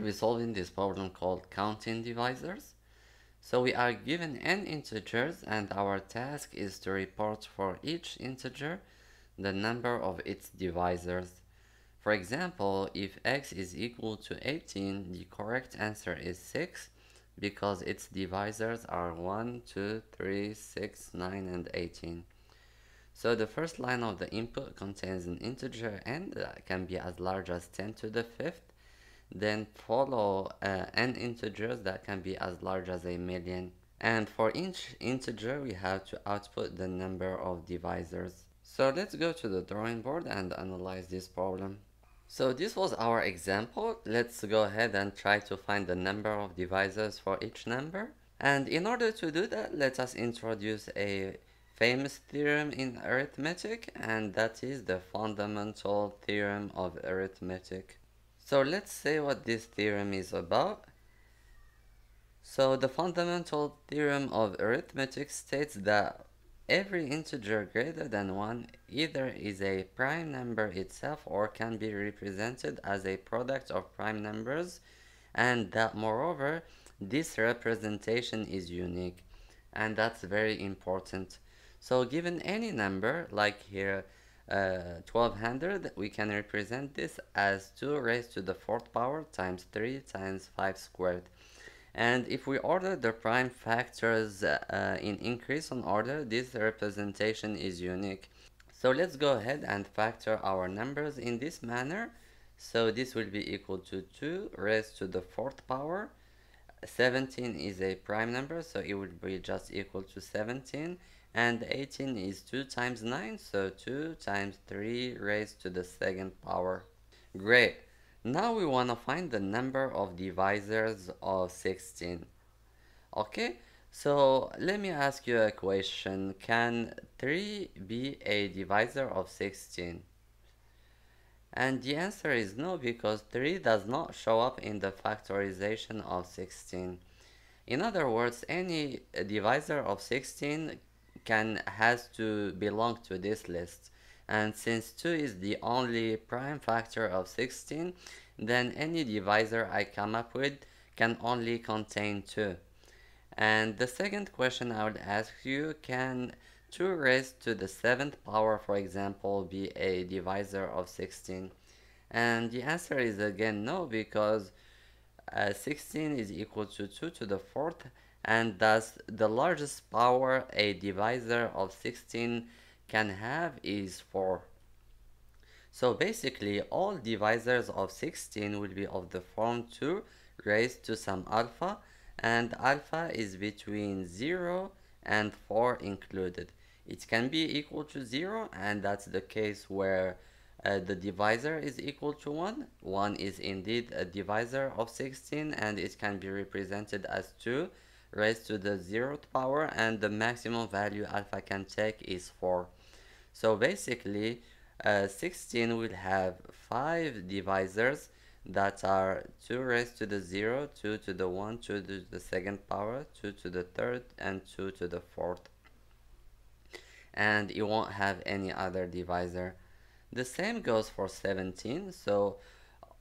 be solving this problem called counting divisors. So we are given n integers and our task is to report for each integer the number of its divisors. For example, if x is equal to 18, the correct answer is 6 because its divisors are 1, 2, 3, 6, 9, and 18. So the first line of the input contains an integer n that can be as large as 10 to the fifth then follow uh, n integers that can be as large as a million. And for each integer, we have to output the number of divisors. So let's go to the drawing board and analyze this problem. So this was our example. Let's go ahead and try to find the number of divisors for each number. And in order to do that, let us introduce a famous theorem in arithmetic, and that is the fundamental theorem of arithmetic. So let's say what this theorem is about. So the fundamental theorem of arithmetic states that every integer greater than 1 either is a prime number itself or can be represented as a product of prime numbers and that moreover this representation is unique and that's very important. So given any number like here 1200 we can represent this as 2 raised to the fourth power times 3 times 5 squared. And if we order the prime factors uh, in increase on order this representation is unique. So let's go ahead and factor our numbers in this manner. So this will be equal to 2 raised to the fourth power. 17 is a prime number so it will be just equal to 17 and 18 is 2 times 9 so 2 times 3 raised to the second power. Great. Now we want to find the number of divisors of 16 okay so let me ask you a question. Can 3 be a divisor of 16 and the answer is no because 3 does not show up in the factorization of 16 in other words any divisor of 16 can has to belong to this list. And since 2 is the only prime factor of 16 then any divisor I come up with can only contain 2 and the second question I would ask you can 2 raised to the 7th power for example be a divisor of 16 and the answer is again no because uh, 16 is equal to 2 to the 4th and thus the largest power a divisor of 16 can have is 4. So basically all divisors of 16 will be of the form 2 raised to some alpha and alpha is between 0 and 4 included. It can be equal to 0 and that's the case where uh, the divisor is equal to 1. 1 is indeed a divisor of 16 and it can be represented as 2 raised to the zeroth power and the maximum value alpha can take is 4. So basically uh, 16 will have 5 divisors that are 2 raised to the 0, 2 to the 1, 2 to the second power, 2 to the third, and 2 to the fourth. And you won't have any other divisor. The same goes for 17. So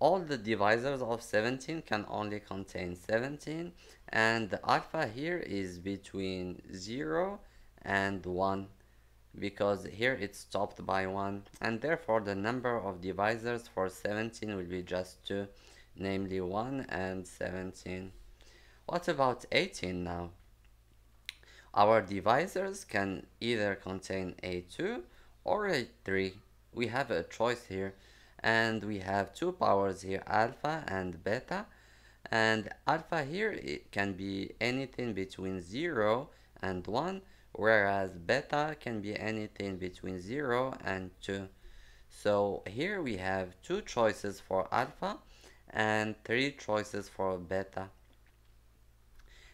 all the divisors of 17 can only contain 17 and the alpha here is between 0 and 1 because here it's stopped by 1 and therefore the number of divisors for 17 will be just 2 namely 1 and 17 what about 18 now? Our divisors can either contain a 2 or a 3 we have a choice here. And we have two powers here alpha and beta and alpha here it can be anything between 0 and 1 whereas beta can be anything between 0 and 2 so here we have two choices for alpha and three choices for beta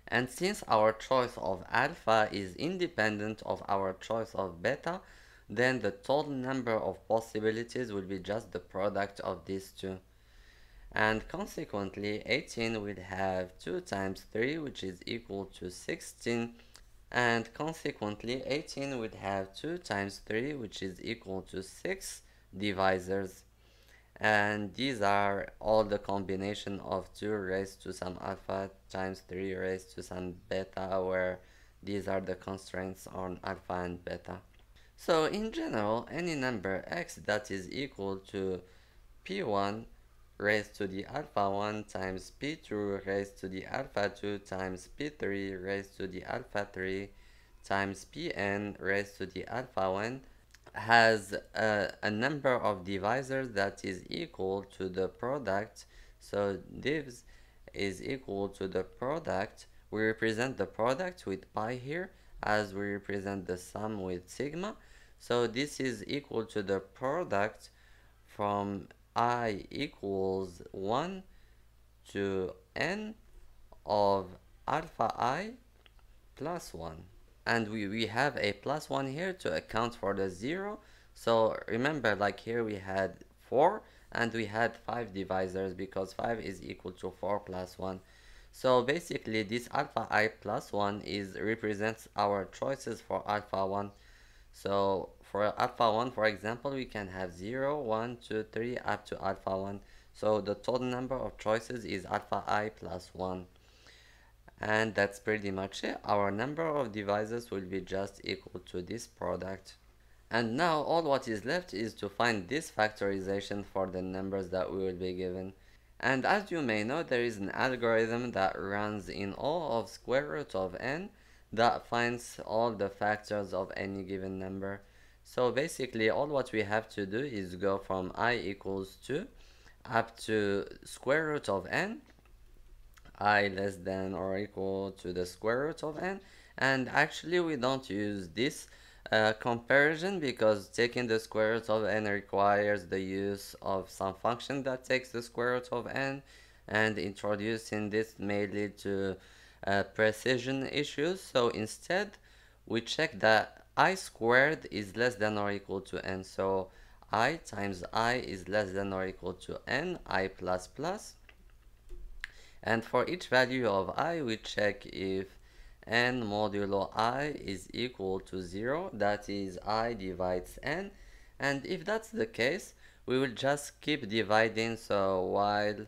and since our choice of alpha is independent of our choice of beta then the total number of possibilities will be just the product of these two. And consequently, 18 will have 2 times 3, which is equal to 16. And consequently, 18 would have 2 times 3, which is equal to 6 divisors. and these are all the combination of 2 raised to some alpha times 3 raised to some beta where these are the constraints on alpha and beta. So in general, any number x that is equal to p1 raised to the alpha 1 times p2 raised to the alpha 2 times p3 raised to the alpha 3 times pn raised to the alpha 1 has a, a, number of divisors that is equal to the product. So divs is equal to the product. We represent the product with pi here as we represent the sum with sigma. So this is equal to the product from i equals 1 to n of alpha i plus 1 and we, we have a plus 1 here to account for the 0 so remember like here we had 4 and we had 5 divisors because 5 is equal to 4 plus 1 so basically this alpha i plus 1 is represents our choices for alpha 1 so for alpha 1 for example we can have 0 1 2 3 up to alpha 1 so the total number of choices is alpha i plus 1 and that's pretty much it. Our number of divisors will be just equal to this product. And now all what is left is to find this factorization for the numbers that we will be given. And as you may know there is an algorithm that runs in O of square root of n that finds all the factors of any given number so basically all what we have to do is go from i equals 2 up to square root of n i less than or equal to the square root of n. And actually we don't use this uh, comparison because taking the square root of n requires the use of some function that takes the square root of n and introducing this may lead to uh, precision issues. So instead we check that i squared is less than or equal to n so i times i is less than or equal to n i plus plus. And for each value of i we check if n modulo i is equal to 0 that is i divides n. And if that's the case we will just keep dividing so while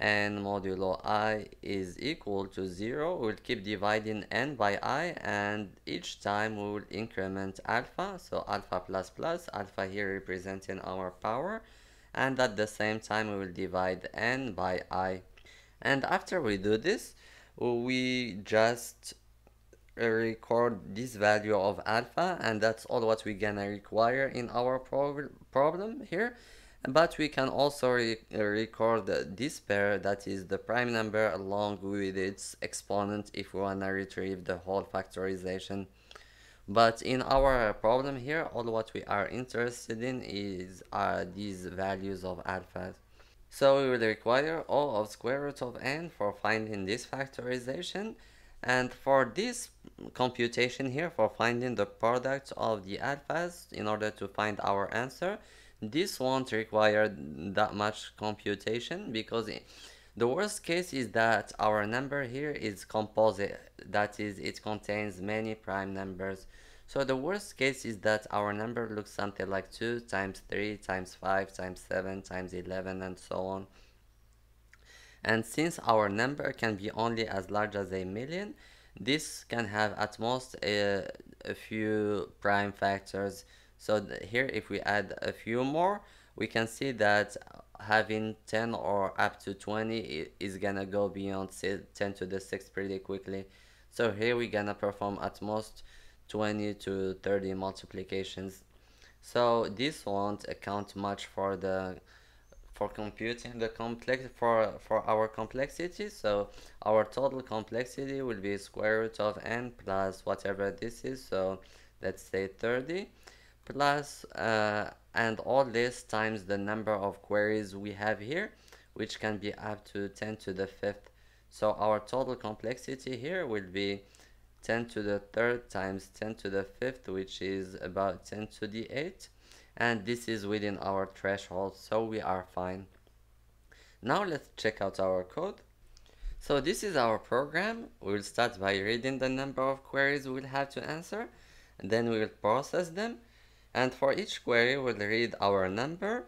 n modulo i is equal to 0 we'll keep dividing n by i and each time we will increment alpha. So alpha plus plus alpha here representing our power. And at the same time we will divide n by i. And after we do this we just record this value of alpha and that's all what we're gonna require in our prob problem here but we can also re record this pair that is the prime number along with its exponent if we want to retrieve the whole factorization. But in our problem here all what we are interested in is uh, these values of alpha. So we will require O of square root of n for finding this factorization and for this computation here for finding the product of the alphas in order to find our answer this won't require that much computation because the worst case is that our number here is composite that is it contains many prime numbers. So the worst case is that our number looks something like 2 times 3 times 5 times 7 times 11 and so on. And since our number can be only as large as a million this can have at most a, a few prime factors so here if we add a few more we can see that having 10 or up to 20 is gonna go beyond 10 to the 6 pretty quickly. So here we're gonna perform at most 20 to 30 multiplications. So this won't account much for the for computing the complex for for our complexity. So our total complexity will be square root of n plus whatever this is. So let's say 30 plus uh, and all this times the number of queries we have here which can be up to 10 to the fifth. So our total complexity here will be 10 to the third times 10 to the fifth which is about 10 to the 8 and this is within our threshold so we are fine. Now let's check out our code. So this is our program. We'll start by reading the number of queries we'll have to answer and then we will process them and for each query we'll read our number.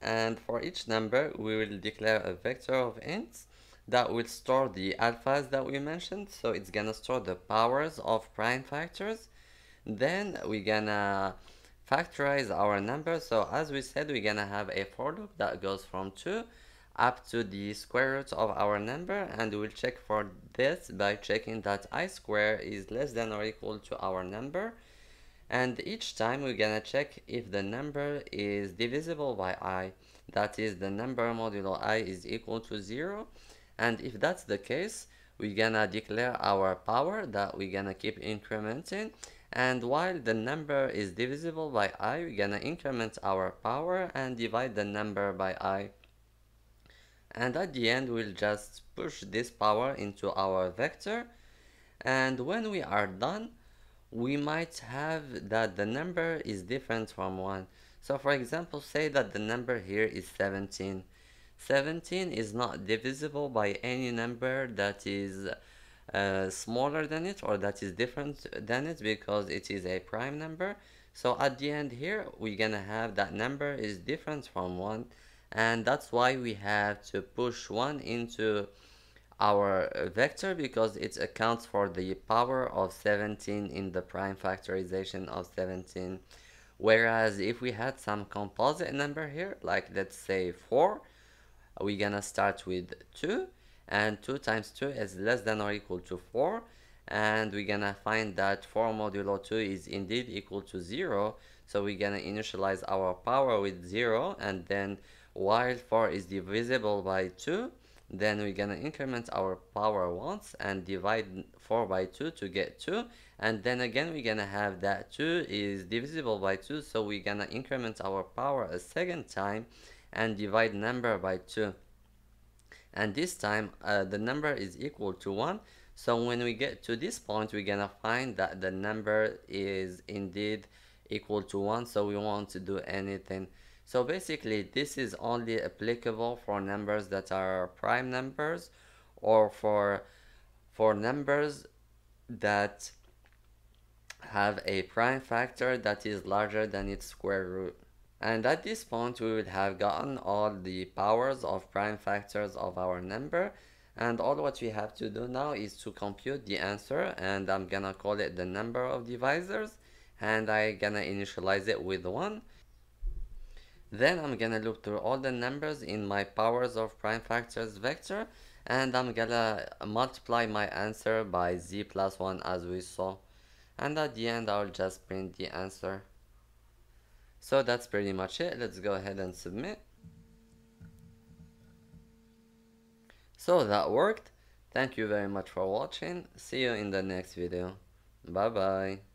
And for each number we will declare a vector of ints that will store the alphas that we mentioned. So it's gonna store the powers of prime factors. Then we're gonna factorize our number. So as we said we're gonna have a for loop that goes from 2 up to the square root of our number. And we'll check for this by checking that i square is less than or equal to our number and each time we're gonna check if the number is divisible by i. That is the number modulo i is equal to 0 and if that's the case we're gonna declare our power that we're gonna keep incrementing. And while the number is divisible by i we're gonna increment our power and divide the number by i. And at the end we'll just push this power into our vector. And when we are done we might have that the number is different from 1 so for example say that the number here is 17 17 is not divisible by any number that is uh, smaller than it or that is different than it because it is a prime number. So at the end here we're gonna have that number is different from 1 and that's why we have to push 1 into our vector because it accounts for the power of 17 in the prime factorization of 17 whereas if we had some composite number here like let's say 4 we're gonna start with 2 and 2 times 2 is less than or equal to 4 and we're gonna find that 4 modulo 2 is indeed equal to 0 so we're gonna initialize our power with 0 and then while 4 is divisible by 2 then we're gonna increment our power once and divide 4 by 2 to get 2 and then again we're gonna have that 2 is divisible by 2 so we're gonna increment our power a second time and divide number by 2 and this time uh, the number is equal to 1 so when we get to this point we're gonna find that the number is indeed equal to 1 so we won't do anything so basically this is only applicable for numbers that are prime numbers or for for numbers that have a prime factor that is larger than its square root. And at this point we would have gotten all the powers of prime factors of our number and all what we have to do now is to compute the answer and I'm gonna call it the number of divisors and I gonna initialize it with 1 then I'm gonna loop through all the numbers in my powers of prime factors vector and I'm gonna multiply my answer by z plus 1 as we saw. And at the end I'll just print the answer. So that's pretty much it. Let's go ahead and submit. So that worked. Thank you very much for watching. See you in the next video. Bye bye.